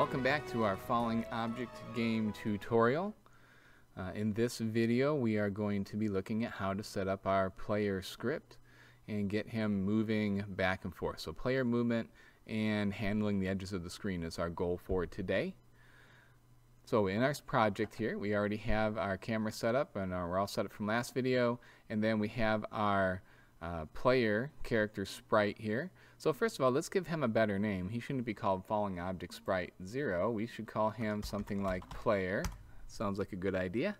Welcome back to our Falling Object game tutorial. Uh, in this video we are going to be looking at how to set up our player script and get him moving back and forth. So player movement and handling the edges of the screen is our goal for today. So in our project here we already have our camera set up and uh, we're all set up from last video and then we have our uh, player character sprite here. So first of all, let's give him a better name. He shouldn't be called Falling Object Sprite 0. We should call him something like Player. Sounds like a good idea.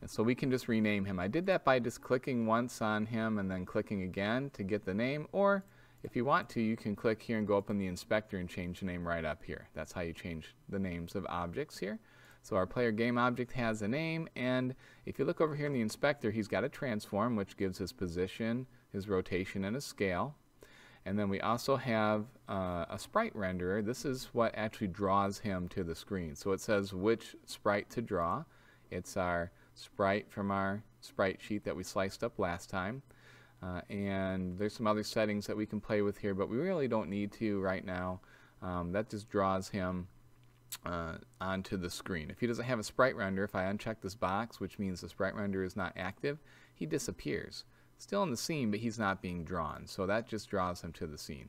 And so we can just rename him. I did that by just clicking once on him and then clicking again to get the name. Or if you want to, you can click here and go up in the inspector and change the name right up here. That's how you change the names of objects here. So our player game object has a name and if you look over here in the inspector he's got a transform which gives his position, his rotation, and his scale. And then we also have uh, a sprite renderer. This is what actually draws him to the screen. So it says which sprite to draw. It's our sprite from our sprite sheet that we sliced up last time. Uh, and there's some other settings that we can play with here, but we really don't need to right now. Um, that just draws him uh, onto the screen. If he doesn't have a sprite render, if I uncheck this box, which means the sprite render is not active, he disappears still in the scene, but he's not being drawn. So that just draws him to the scene.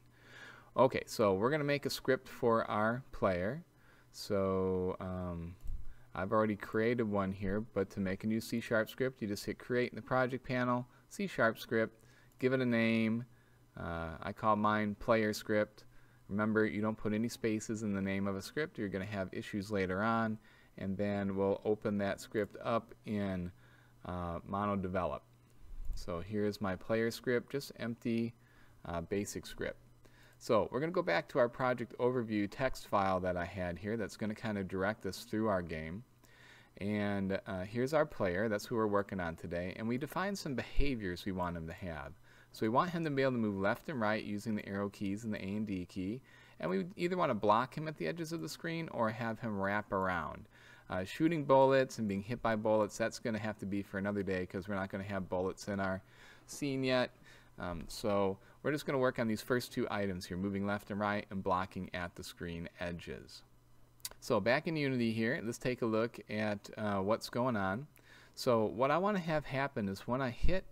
Okay, so we're going to make a script for our player. So um, I've already created one here, but to make a new C-sharp script, you just hit create in the project panel, C-sharp script, give it a name. Uh, I call mine player script. Remember, you don't put any spaces in the name of a script. You're going to have issues later on. And then we'll open that script up in uh, MonoDevelop. So here's my player script, just empty uh, basic script. So we're going to go back to our project overview text file that I had here that's going to kind of direct us through our game. And uh, here's our player, that's who we're working on today, and we define some behaviors we want him to have. So we want him to be able to move left and right using the arrow keys and the A and D key, and we either want to block him at the edges of the screen or have him wrap around. Uh, shooting bullets and being hit by bullets, that's going to have to be for another day because we're not going to have bullets in our scene yet. Um, so we're just going to work on these first two items here, moving left and right and blocking at the screen edges. So back in Unity here, let's take a look at uh, what's going on. So what I want to have happen is when I hit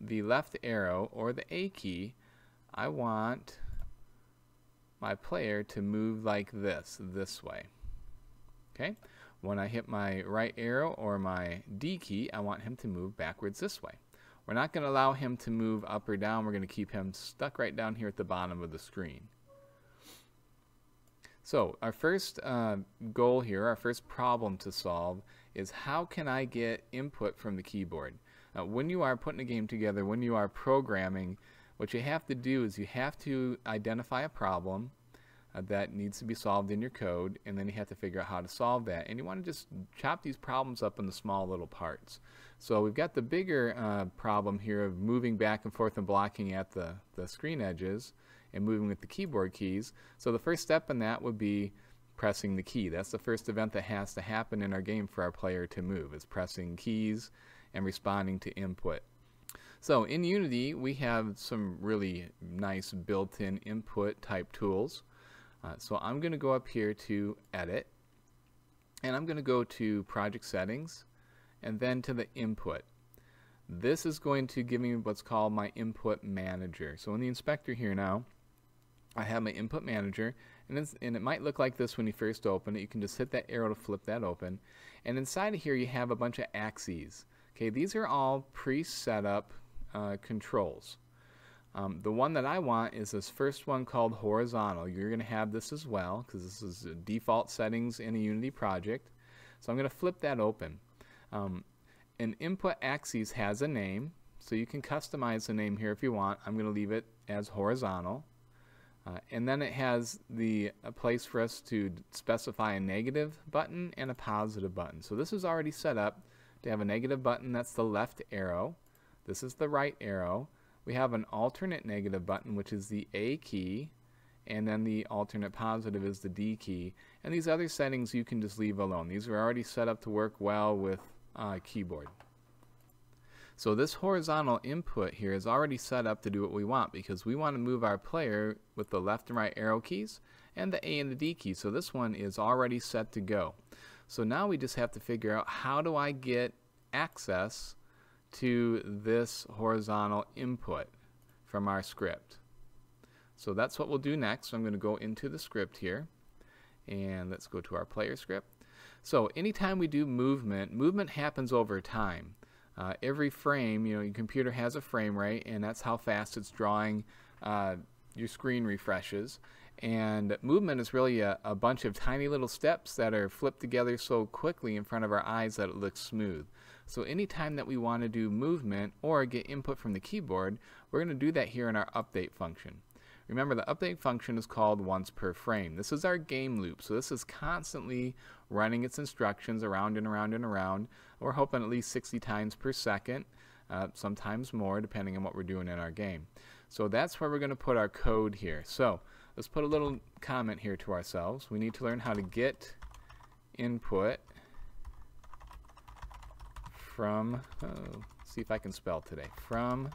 the left arrow or the A key, I want my player to move like this, this way. Okay. When I hit my right arrow or my D key, I want him to move backwards this way. We're not going to allow him to move up or down. We're going to keep him stuck right down here at the bottom of the screen. So our first uh, goal here, our first problem to solve is how can I get input from the keyboard? Now, when you are putting a game together, when you are programming, what you have to do is you have to identify a problem that needs to be solved in your code, and then you have to figure out how to solve that. And you want to just chop these problems up into small little parts. So we've got the bigger uh, problem here of moving back and forth and blocking at the, the screen edges and moving with the keyboard keys. So the first step in that would be pressing the key. That's the first event that has to happen in our game for our player to move, is pressing keys and responding to input. So in Unity, we have some really nice built-in input type tools. Uh, so I'm going to go up here to Edit, and I'm going to go to Project Settings, and then to the Input. This is going to give me what's called my Input Manager. So in the inspector here now, I have my Input Manager, and, and it might look like this when you first open it. You can just hit that arrow to flip that open. And inside of here you have a bunch of axes. Okay, these are all pre-set up uh, controls. Um, the one that I want is this first one called horizontal. You're going to have this as well because this is default settings in a Unity project. So I'm going to flip that open. Um, an input axis has a name, so you can customize the name here if you want. I'm going to leave it as horizontal. Uh, and then it has the a place for us to specify a negative button and a positive button. So this is already set up to have a negative button, that's the left arrow. This is the right arrow we have an alternate negative button, which is the A key, and then the alternate positive is the D key. And these other settings you can just leave alone. These are already set up to work well with uh, keyboard. So this horizontal input here is already set up to do what we want because we want to move our player with the left and right arrow keys and the A and the D key. So this one is already set to go. So now we just have to figure out how do I get access to this horizontal input from our script. So that's what we'll do next. So I'm going to go into the script here and let's go to our player script. So anytime we do movement, movement happens over time. Uh, every frame, you know, your computer has a frame rate and that's how fast it's drawing uh, your screen refreshes. And movement is really a, a, bunch of tiny little steps that are flipped together so quickly in front of our eyes that it looks smooth. So anytime that we want to do movement or get input from the keyboard, we're going to do that here in our update function. Remember the update function is called once per frame. This is our game loop, so this is constantly running its instructions around and around and around. We're hoping at least 60 times per second, uh, sometimes more depending on what we're doing in our game. So that's where we're going to put our code here. So let's put a little comment here to ourselves. We need to learn how to get input from, oh, see if I can spell today, from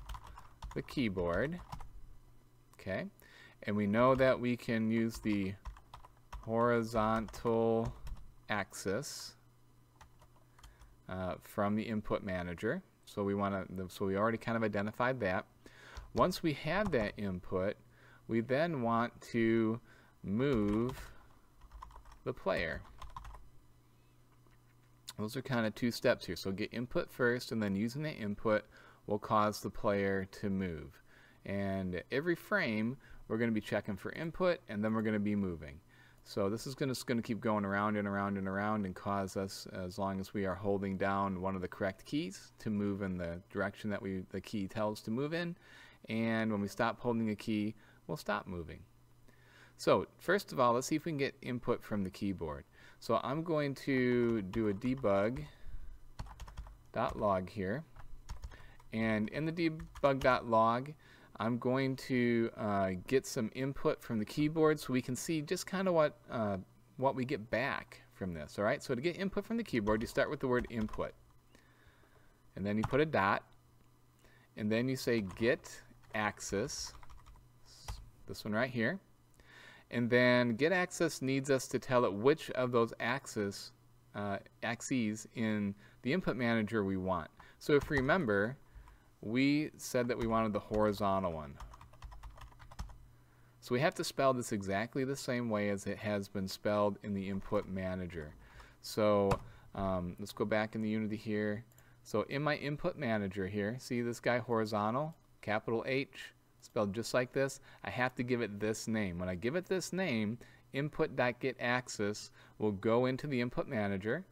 the keyboard. Okay, and we know that we can use the horizontal axis uh, from the input manager. So we want to, so we already kind of identified that. Once we have that input, we then want to move the player. Those are kind of two steps here. So get input first, and then using the input will cause the player to move. And every frame, we're going to be checking for input, and then we're going to be moving. So this is going to, going to keep going around and around and around and cause us, as long as we are holding down one of the correct keys, to move in the direction that we the key tells to move in. And when we stop holding a key, we'll stop moving. So first of all, let's see if we can get input from the keyboard. So I'm going to do a debug log here. And in the debug.log, I'm going to uh, get some input from the keyboard so we can see just kind of what, uh, what we get back from this. All right, so to get input from the keyboard, you start with the word input. And then you put a dot. And then you say get axis, this one right here. And then get axis needs us to tell it which of those axes, uh, axes in the input manager we want. So if you remember, we said that we wanted the horizontal one. So we have to spell this exactly the same way as it has been spelled in the input manager. So um, let's go back in the Unity here. So in my input manager here, see this guy horizontal, capital H, spelled just like this, I have to give it this name. When I give it this name, input.getAxis will go into the input manager.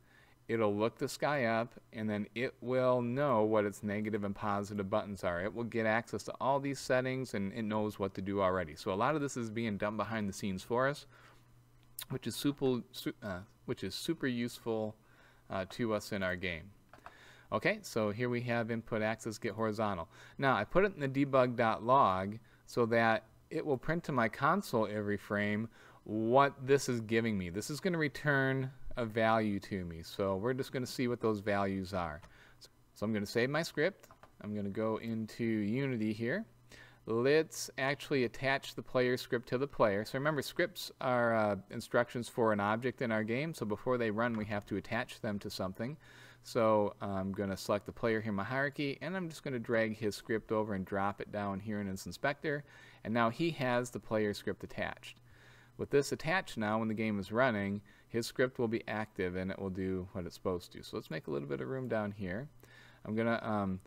It'll look this guy up, and then it will know what its negative and positive buttons are. It will get access to all these settings, and it knows what to do already. So a lot of this is being done behind the scenes for us, which is super, uh, which is super useful uh, to us in our game. Okay, so here we have input axis get horizontal. Now I put it in the debug.log so that it will print to my console every frame what this is giving me. This is going to return a value to me. So we're just going to see what those values are. So I'm going to save my script. I'm going to go into Unity here. Let's actually attach the player script to the player. So remember, scripts are uh, instructions for an object in our game. So before they run, we have to attach them to something. So I'm going to select the player here in my hierarchy, and I'm just going to drag his script over and drop it down here in his inspector. And now he has the player script attached. With this attached now, when the game is running, his script will be active and it will do what it's supposed to. So let's make a little bit of room down here. I'm going to um,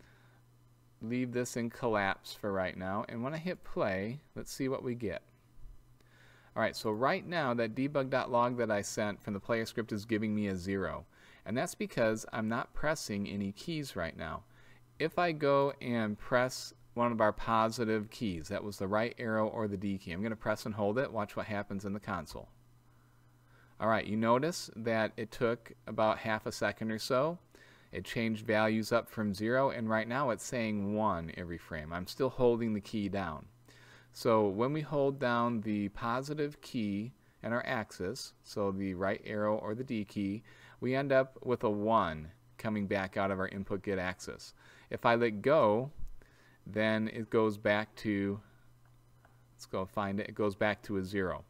leave this in collapse for right now. And when I hit play, let's see what we get. Alright, so right now that debug.log that I sent from the player script is giving me a zero. And that's because I'm not pressing any keys right now. If I go and press one of our positive keys, that was the right arrow or the D key, I'm going to press and hold it. Watch what happens in the console. Alright, you notice that it took about half a second or so. It changed values up from 0 and right now it's saying 1 every frame. I'm still holding the key down. So when we hold down the positive key and our axis, so the right arrow or the D key, we end up with a 1 coming back out of our input get axis. If I let go, then it goes back to, let's go find it, it goes back to a 0.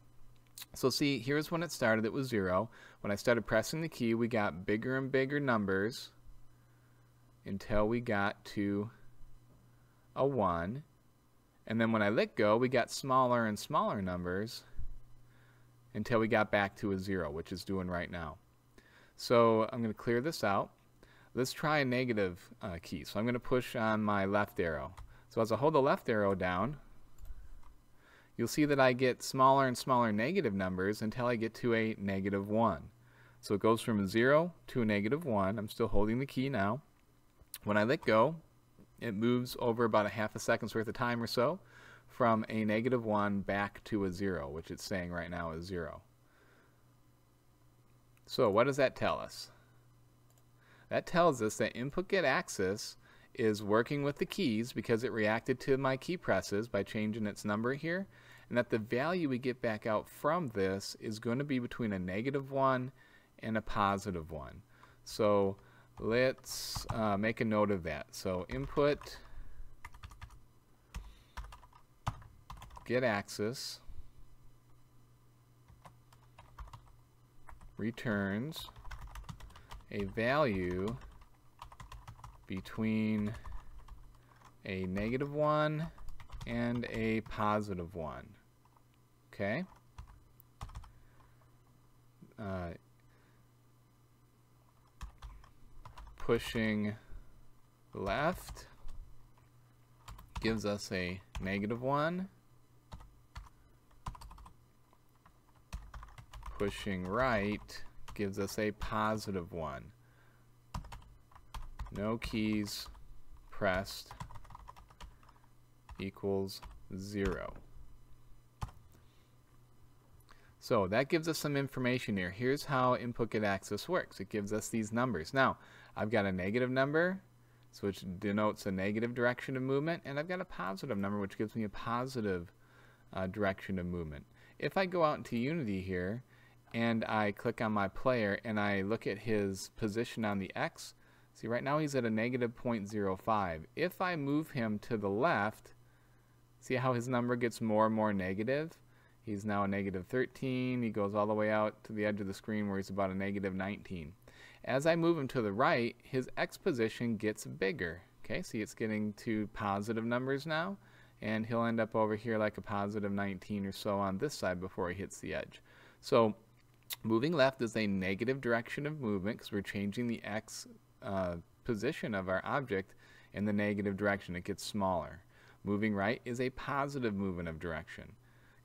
So see, here's when it started, it was 0. When I started pressing the key, we got bigger and bigger numbers until we got to a 1. And then when I let go, we got smaller and smaller numbers until we got back to a 0, which is doing right now. So I'm going to clear this out. Let's try a negative uh, key. So I'm going to push on my left arrow. So as I hold the left arrow down, you'll see that I get smaller and smaller negative numbers until I get to a negative 1. So it goes from a 0 to a negative 1. I'm still holding the key now. When I let go, it moves over about a half a second's worth of time or so from a negative 1 back to a 0, which it's saying right now is 0. So what does that tell us? That tells us that input get axis is working with the keys because it reacted to my key presses by changing its number here and that the value we get back out from this is going to be between a negative 1 and a positive 1. So let's uh, make a note of that. So input get axis returns a value between a negative 1 and a positive 1. Okay? Uh, pushing left gives us a negative 1. Pushing right gives us a positive 1. No keys pressed equals 0. So that gives us some information here. Here's how input get axis works. It gives us these numbers. Now, I've got a negative number, so which denotes a negative direction of movement, and I've got a positive number, which gives me a positive uh, direction of movement. If I go out into Unity here, and I click on my player and I look at his position on the X, see right now he's at a negative 0.05. If I move him to the left, see how his number gets more and more negative? He's now a negative 13. He goes all the way out to the edge of the screen where he's about a negative 19. As I move him to the right, his X position gets bigger. Okay, see it's getting to positive numbers now, and he'll end up over here like a positive 19 or so on this side before he hits the edge. So Moving left is a negative direction of movement because we're changing the x uh, position of our object in the negative direction. It gets smaller. Moving right is a positive movement of direction.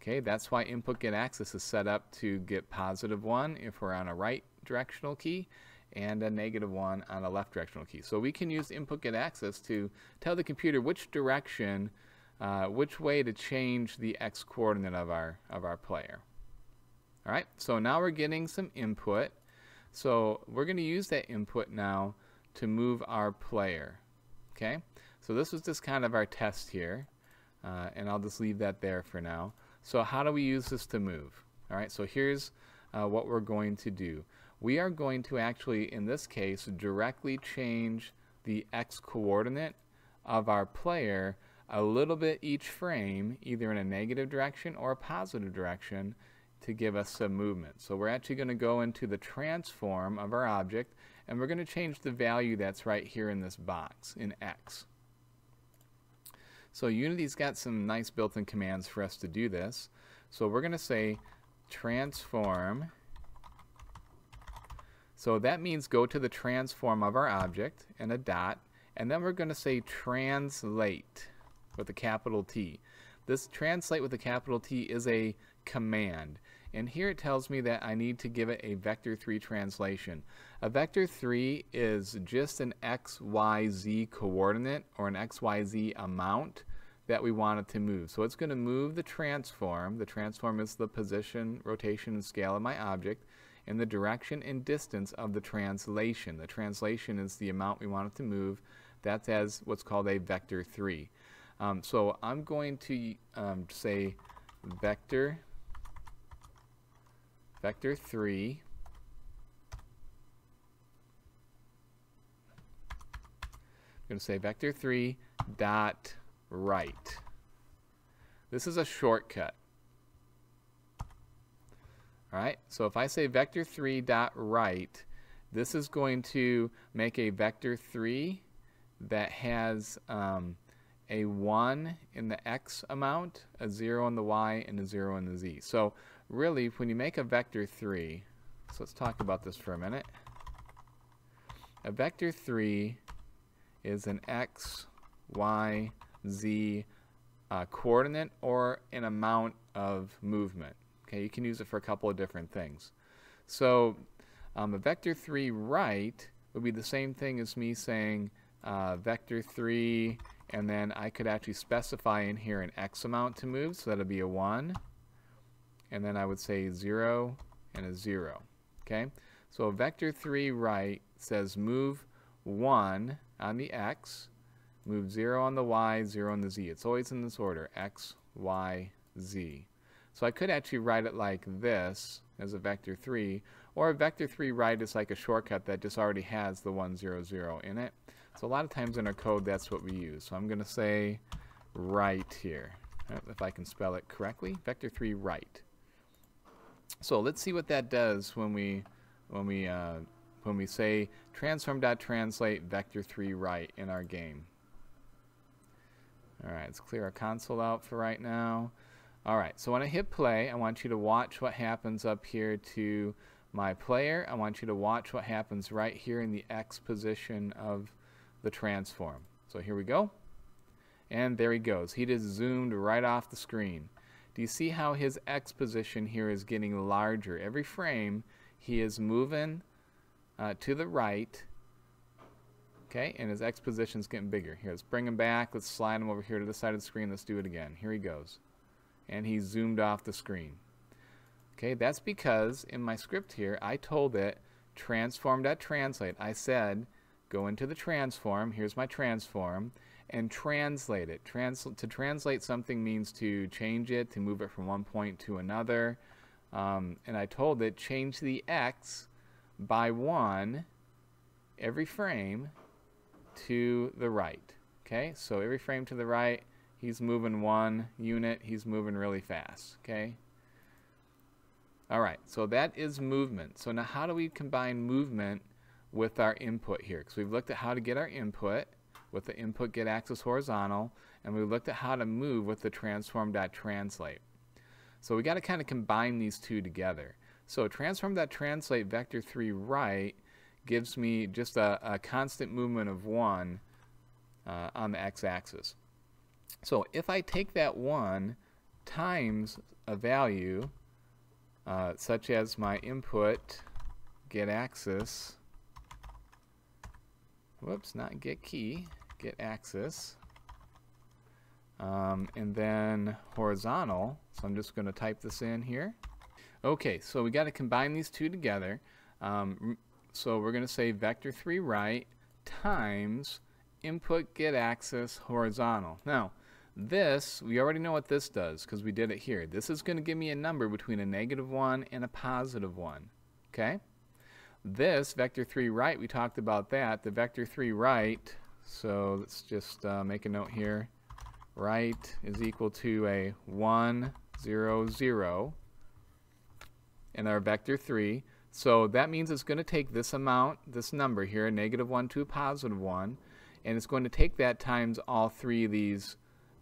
Okay, that's why input get axis is set up to get positive 1 if we're on a right directional key and a negative 1 on a left directional key. So we can use input get axis to tell the computer which direction, uh, which way to change the x coordinate of our, of our player. All right, so now we're getting some input. So we're going to use that input now to move our player. Okay, so this was just kind of our test here, uh, and I'll just leave that there for now. So how do we use this to move? All right, so here's uh, what we're going to do. We are going to actually, in this case, directly change the x coordinate of our player a little bit each frame, either in a negative direction or a positive direction, to give us some movement. So we're actually going to go into the transform of our object and we're going to change the value that's right here in this box in X. So Unity's got some nice built-in commands for us to do this. So we're going to say transform. So that means go to the transform of our object and a dot and then we're going to say translate with a capital T. This translate with a capital T is a command. And here it tells me that I need to give it a vector 3 translation. A vector 3 is just an xyz coordinate or an xyz amount that we want it to move. So it's going to move the transform. The transform is the position, rotation, and scale of my object and the direction and distance of the translation. The translation is the amount we want it to move. That's as what's called a vector 3. Um, so I'm going to um, say vector vector 3 I'm going to say vector 3 dot right. This is a shortcut. All right, so if I say vector 3 dot right, this is going to make a vector 3 that has um, a 1 in the x amount, a 0 in the y, and a 0 in the z. So really, when you make a vector 3, so let's talk about this for a minute. A vector 3 is an x, y, z uh, coordinate or an amount of movement. Okay, you can use it for a couple of different things. So um, a vector 3 right would be the same thing as me saying uh, vector 3 and then I could actually specify in here an x amount to move so that'll be a 1 and then I would say 0 and a 0 okay so vector 3 right says move 1 on the x move 0 on the y 0 on the z it's always in this order x y z so I could actually write it like this as a vector 3 or a vector 3 right is like a shortcut that just already has the 1 0 0 in it so a lot of times in our code, that's what we use. So I'm going to say right here, if I can spell it correctly, vector 3 right. So let's see what that does when we when we uh, when we say transform.translate vector 3 right in our game. All right, let's clear our console out for right now. All right, so when I hit play, I want you to watch what happens up here to my player. I want you to watch what happens right here in the X position of the transform. So here we go. And there he goes. He just zoomed right off the screen. Do you see how his X position here is getting larger? Every frame he is moving uh, to the right. Okay, and his X position is getting bigger. Here, let's bring him back. Let's slide him over here to the side of the screen. Let's do it again. Here he goes. And he zoomed off the screen. Okay, that's because in my script here, I told it transform.translate. I said go into the transform, here's my transform, and translate it. Trans to translate something means to change it, to move it from one point to another. Um, and I told it change the x by one every frame to the right. Okay, so every frame to the right, he's moving one unit, he's moving really fast. Okay. All right, so that is movement. So now how do we combine movement with our input here because we've looked at how to get our input with the input get axis horizontal and we looked at how to move with the transform.translate. So we got to kind of combine these two together. So transform.translate vector 3 right gives me just a, a constant movement of 1 uh, on the x-axis. So if I take that 1 times a value uh, such as my input get axis whoops, not get key, get axis. Um, and then horizontal, so I'm just going to type this in here. Okay, so we got to combine these two together. Um, so we're going to say vector 3 right times input get axis horizontal. Now, this, we already know what this does because we did it here. This is going to give me a number between a negative 1 and a positive 1. Okay? This, vector 3 right, we talked about that. The vector 3 right, so let's just uh, make a note here. Right is equal to a 1, 0, 0 in our vector 3. So that means it's going to take this amount, this number here, negative 1 to positive 1, and it's going to take that times all three of these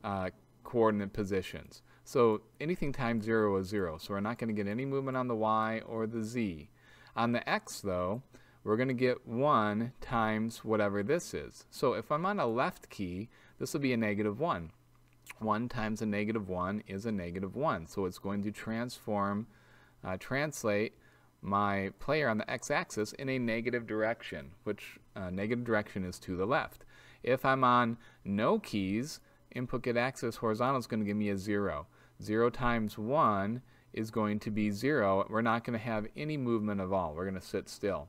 uh, coordinate positions. So anything times 0 is 0. So we're not going to get any movement on the y or the z. On the x, though, we're going to get 1 times whatever this is. So if I'm on a left key, this will be a negative 1. 1 times a negative 1 is a negative 1. So it's going to transform, uh, translate my player on the x-axis in a negative direction, which uh, negative direction is to the left. If I'm on no keys, input get axis horizontal is going to give me a 0. 0 times 1 is going to be 0. We're not going to have any movement at all. We're going to sit still.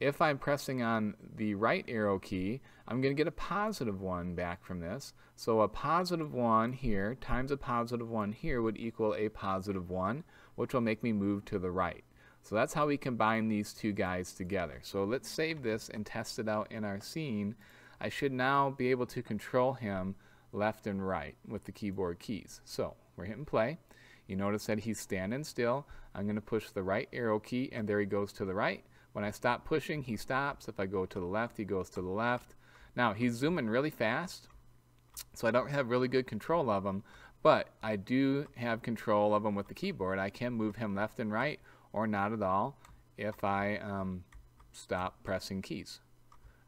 If I'm pressing on the right arrow key, I'm going to get a positive 1 back from this. So a positive 1 here times a positive 1 here would equal a positive 1, which will make me move to the right. So that's how we combine these two guys together. So let's save this and test it out in our scene. I should now be able to control him left and right with the keyboard keys. So we're hitting play. You notice that he's standing still. I'm going to push the right arrow key and there he goes to the right. When I stop pushing, he stops. If I go to the left, he goes to the left. Now, he's zooming really fast, so I don't have really good control of him, but I do have control of him with the keyboard. I can move him left and right or not at all if I um, stop pressing keys.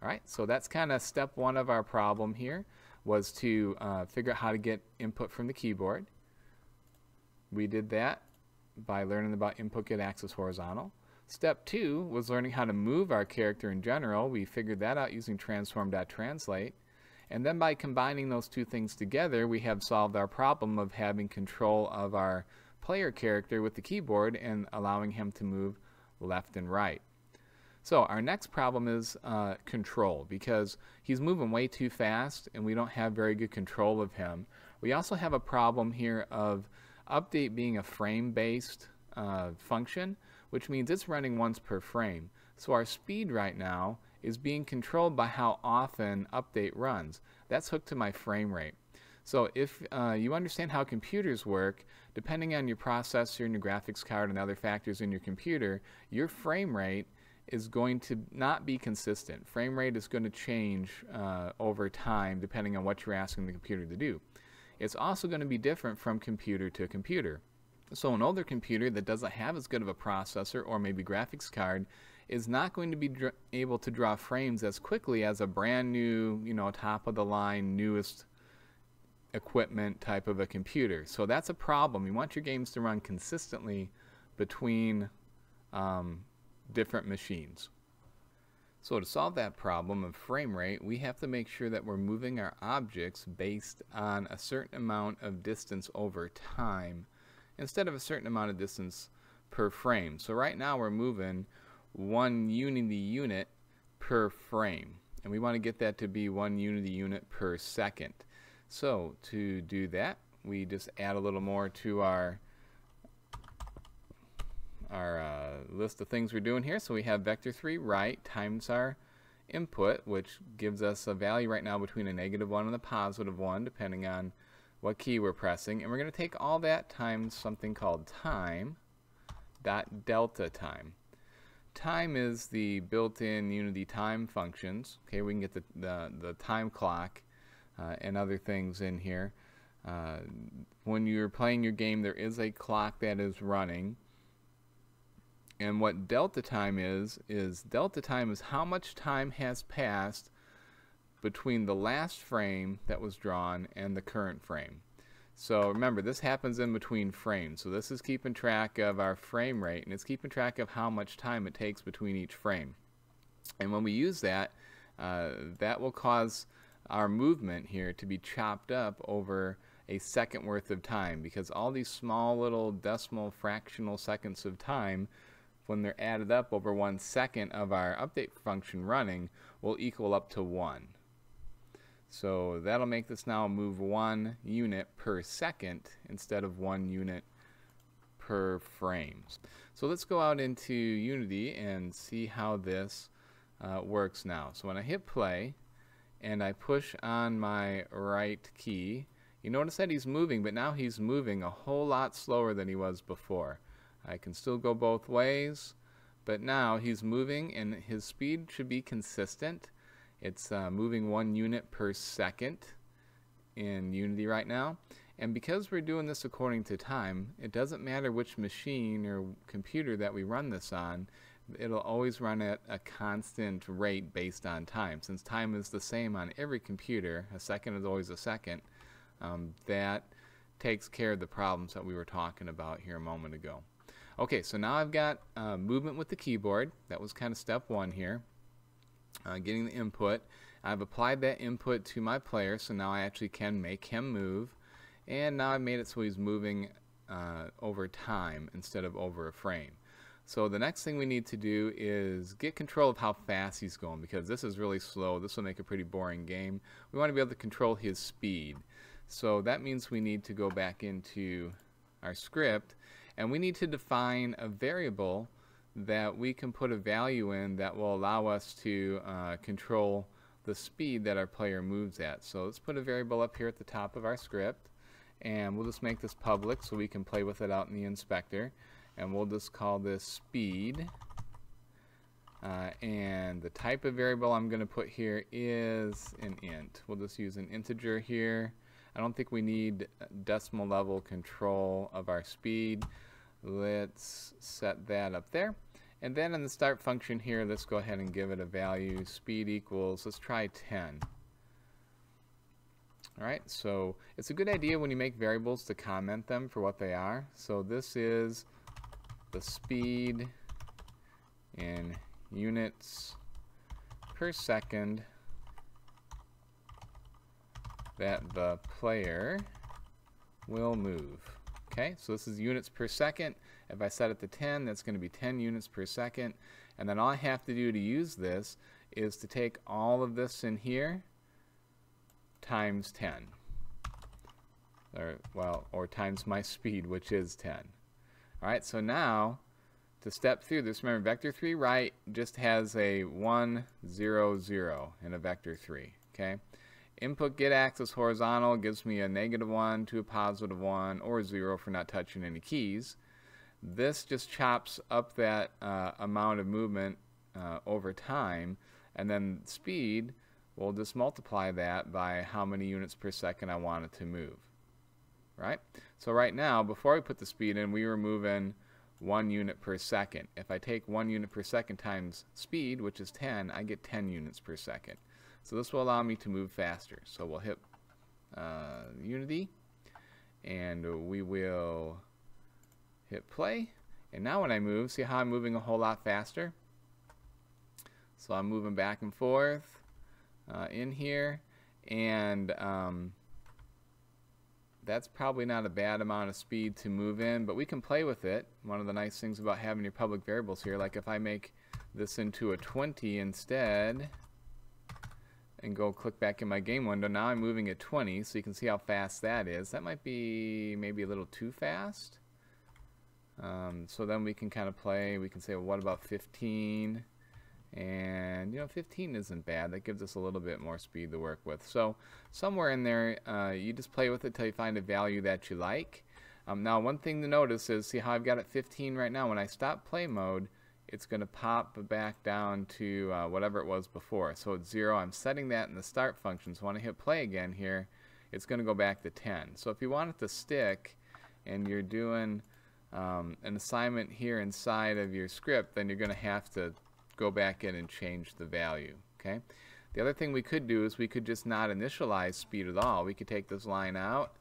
All right, so that's kind of step one of our problem here was to uh, figure out how to get input from the keyboard. We did that by learning about input get axis horizontal. Step two was learning how to move our character in general. We figured that out using transform.translate. And then by combining those two things together, we have solved our problem of having control of our player character with the keyboard and allowing him to move left and right. So our next problem is uh, control because he's moving way too fast and we don't have very good control of him. We also have a problem here of update being a frame-based uh, function, which means it's running once per frame. So our speed right now is being controlled by how often update runs. That's hooked to my frame rate. So if uh, you understand how computers work, depending on your processor and your graphics card and other factors in your computer, your frame rate is going to not be consistent. Frame rate is going to change uh, over time depending on what you're asking the computer to do. It's also going to be different from computer to computer. So an older computer that doesn't have as good of a processor or maybe graphics card is not going to be able to draw frames as quickly as a brand new, you know, top of the line, newest equipment type of a computer. So that's a problem. You want your games to run consistently between um, different machines. So to solve that problem of frame rate, we have to make sure that we're moving our objects based on a certain amount of distance over time instead of a certain amount of distance per frame. So right now we're moving one Unity unit per frame and we want to get that to be one Unity unit per second. So to do that, we just add a little more to our our uh, list of things we're doing here. So we have vector 3 right times our input, which gives us a value right now between a negative 1 and a positive 1, depending on what key we're pressing. And we're going to take all that times something called time dot delta time. Time is the built-in Unity time functions. Okay, we can get the, the, the time clock uh, and other things in here. Uh, when you're playing your game, there is a clock that is running. And what delta time is, is delta time is how much time has passed between the last frame that was drawn and the current frame. So remember, this happens in between frames. So this is keeping track of our frame rate, and it's keeping track of how much time it takes between each frame. And when we use that, uh, that will cause our movement here to be chopped up over a second worth of time because all these small little decimal fractional seconds of time when they're added up over one second of our update function running will equal up to one. So that'll make this now move one unit per second instead of one unit per frame. So let's go out into Unity and see how this uh, works now. So when I hit play and I push on my right key, you notice that he's moving, but now he's moving a whole lot slower than he was before. I can still go both ways, but now he's moving and his speed should be consistent. It's uh, moving one unit per second in Unity right now. And because we're doing this according to time, it doesn't matter which machine or computer that we run this on, it'll always run at a constant rate based on time. Since time is the same on every computer, a second is always a second, um, that takes care of the problems that we were talking about here a moment ago. Okay, so now I've got uh, movement with the keyboard. That was kind of step one here. Uh, getting the input. I've applied that input to my player, so now I actually can make him move. And now I've made it so he's moving uh, over time instead of over a frame. So the next thing we need to do is get control of how fast he's going because this is really slow. This will make a pretty boring game. We want to be able to control his speed. So that means we need to go back into our script and we need to define a variable that we can put a value in that will allow us to uh, control the speed that our player moves at. So let's put a variable up here at the top of our script and we'll just make this public so we can play with it out in the inspector and we'll just call this speed uh, and the type of variable I'm going to put here is an int. We'll just use an integer here. I don't think we need decimal level control of our speed. Let's set that up there. And then in the start function here, let's go ahead and give it a value. Speed equals, let's try 10. Alright, so it's a good idea when you make variables to comment them for what they are. So this is the speed in units per second that the player will move. Okay, so this is units per second. If I set it to 10, that's going to be 10 units per second. And then all I have to do to use this is to take all of this in here times 10. Or, well, or times my speed, which is 10. Alright, so now to step through this, remember vector 3 right just has a 1, 0, 0 in a vector 3. Okay, Input get axis horizontal gives me a negative 1 to a positive 1 or 0 for not touching any keys. This just chops up that uh, amount of movement uh, over time and then speed will just multiply that by how many units per second I want it to move. Right? So right now, before we put the speed in, we were moving one unit per second. If I take one unit per second times speed, which is 10, I get 10 units per second. So this will allow me to move faster. So we'll hit uh, Unity, and we will hit play. And now when I move, see how I'm moving a whole lot faster? So I'm moving back and forth uh, in here, and um, that's probably not a bad amount of speed to move in, but we can play with it. One of the nice things about having your public variables here, like if I make this into a 20 instead, and go click back in my game window, now I'm moving at 20, so you can see how fast that is. That might be maybe a little too fast. Um, so then we can kind of play, we can say, well, what about 15? And, you know, 15 isn't bad. That gives us a little bit more speed to work with. So somewhere in there, uh, you just play with it till you find a value that you like. Um, now, one thing to notice is, see how I've got it 15 right now? When I stop play mode, it's going to pop back down to uh, whatever it was before. So it's 0. I'm setting that in the start function. So when I hit play again here, it's going to go back to 10. So if you want it to stick and you're doing um, an assignment here inside of your script, then you're going to have to go back in and change the value. Okay. The other thing we could do is we could just not initialize speed at all. We could take this line out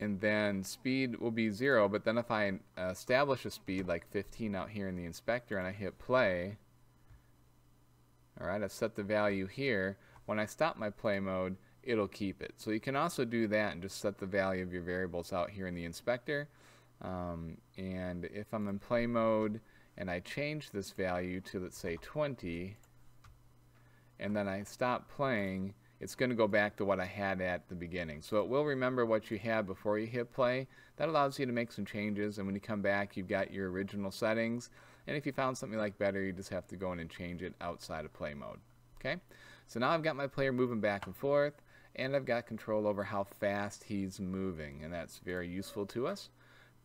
and then speed will be zero but then if I establish a speed like 15 out here in the inspector and I hit play alright I've set the value here. When I stop my play mode it'll keep it. So you can also do that and just set the value of your variables out here in the inspector. Um, and if I'm in play mode and I change this value to let's say 20 and then I stop playing it's going to go back to what I had at the beginning. So it will remember what you had before you hit play. That allows you to make some changes and when you come back you've got your original settings and if you found something like better you just have to go in and change it outside of play mode. Okay, so now I've got my player moving back and forth and I've got control over how fast he's moving and that's very useful to us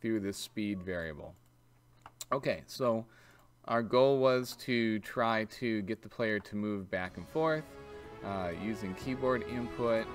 through this speed variable. Okay, so our goal was to try to get the player to move back and forth Uh, using keyboard input